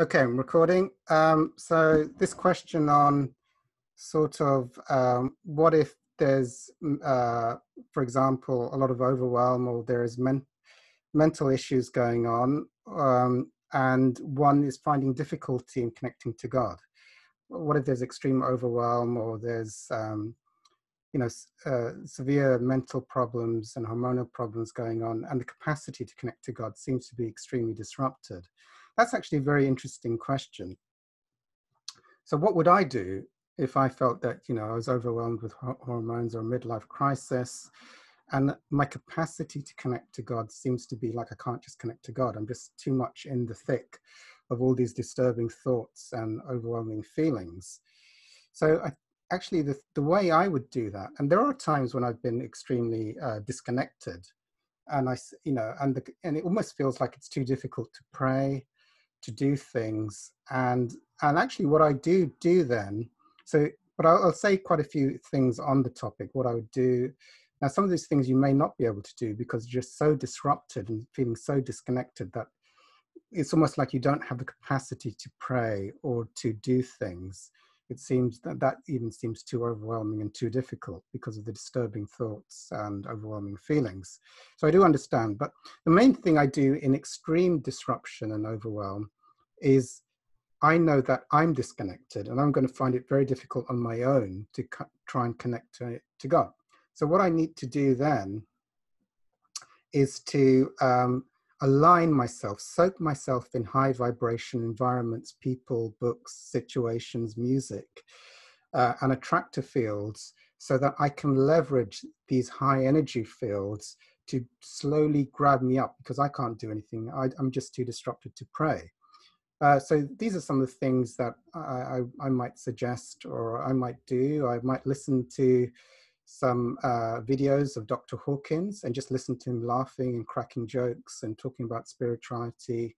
Okay, I'm recording. Um, so this question on sort of um, what if there's, uh, for example, a lot of overwhelm or there's men mental issues going on, um, and one is finding difficulty in connecting to God. What if there's extreme overwhelm or there's um, you know, uh, severe mental problems and hormonal problems going on, and the capacity to connect to God seems to be extremely disrupted. That's actually a very interesting question. So, what would I do if I felt that you know I was overwhelmed with hormones or midlife crisis, and my capacity to connect to God seems to be like I can't just connect to God. I'm just too much in the thick of all these disturbing thoughts and overwhelming feelings. So I actually the, the way I would do that, and there are times when I've been extremely uh, disconnected, and I, you know, and the, and it almost feels like it's too difficult to pray, to do things, and and actually what I do do then, so but I'll, I'll say quite a few things on the topic. What I would do. Now, some of these things you may not be able to do because you're just so disrupted and feeling so disconnected that it's almost like you don't have the capacity to pray or to do things it seems that that even seems too overwhelming and too difficult because of the disturbing thoughts and overwhelming feelings. So I do understand, but the main thing I do in extreme disruption and overwhelm is I know that I'm disconnected and I'm going to find it very difficult on my own to try and connect to, to God. So what I need to do then is to um, align myself, soak myself in high vibration environments, people, books, situations, music, uh, and attractor fields so that I can leverage these high energy fields to slowly grab me up because I can't do anything. I, am just too disrupted to pray. Uh, so these are some of the things that I, I, I might suggest or I might do. I might listen to some uh, videos of Dr. Hawkins and just listen to him laughing and cracking jokes and talking about spirituality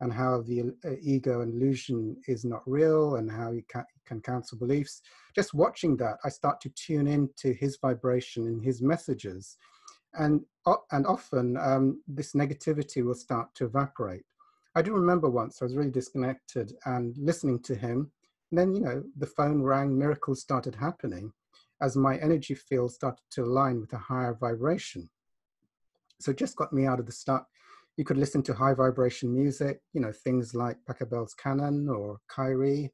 and how the uh, ego and illusion is not real and how you can, can cancel beliefs. Just watching that, I start to tune into his vibration and his messages. And, and often um, this negativity will start to evaporate. I do remember once I was really disconnected and listening to him. And then, you know, the phone rang, miracles started happening as my energy field started to align with a higher vibration. So it just got me out of the start. You could listen to high vibration music, you know, things like Pachelbel's Canon or Kyrie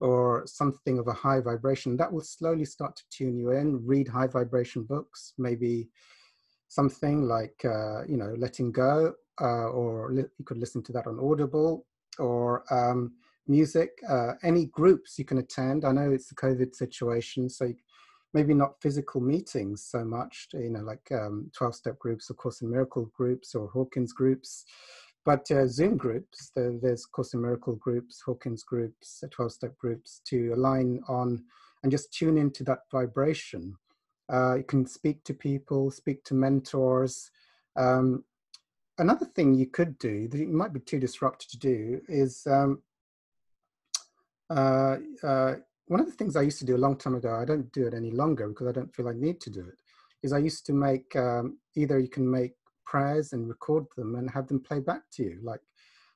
or something of a high vibration. That will slowly start to tune you in, read high vibration books, maybe something like, uh, you know, Letting Go, uh, or you could listen to that on Audible or um, music, uh, any groups you can attend. I know it's the COVID situation, so you, maybe not physical meetings so much, you know, like 12-step um, groups, of Course in Miracle groups or Hawkins groups, but uh, Zoom groups, the, there's Course in Miracle groups, Hawkins groups, 12-step groups to align on and just tune into that vibration. Uh, you can speak to people, speak to mentors. Um, another thing you could do that it might be too disruptive to do is um, uh, uh, one of the things I used to do a long time ago, I don't do it any longer because I don't feel I need to do it, is I used to make um, either you can make prayers and record them and have them play back to you. Like,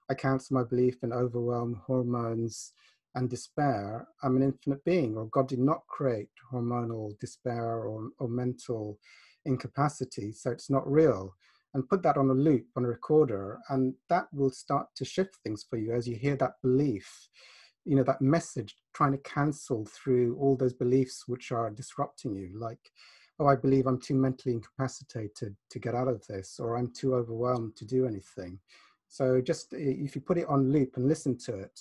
I cancel my belief in overwhelm, hormones, and despair. I'm an infinite being, or God did not create hormonal despair or, or mental incapacity, so it's not real. And put that on a loop on a recorder, and that will start to shift things for you as you hear that belief you know that message trying to cancel through all those beliefs which are disrupting you like oh i believe i'm too mentally incapacitated to get out of this or i'm too overwhelmed to do anything. So just if you put it on loop and listen to it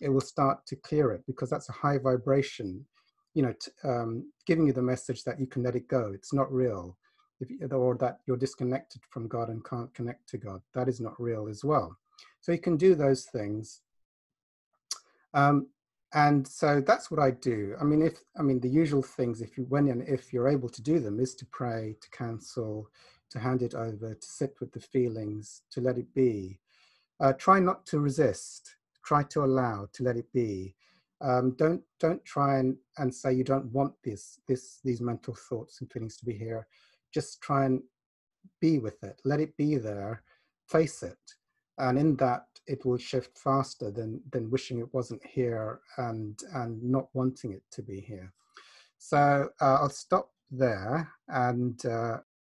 it will start to clear it because that's a high vibration you know t- um, giving you the message that you can let it go. It's not real. If, or that you're disconnected from god and can't connect to god that is not real as well. So you can do those things um, and so that's what I do. I mean, if I mean the usual things, if you when and if you're able to do them, is to pray, to cancel, to hand it over, to sit with the feelings, to let it be. Uh, try not to resist. Try to allow, to let it be. Um, don't don't try and, and say you don't want this this these mental thoughts and feelings to be here. Just try and be with it. Let it be there. Face it, and in that it will shift faster than than wishing it wasn't here and and not wanting it to be here. So uh, I'll stop there and uh,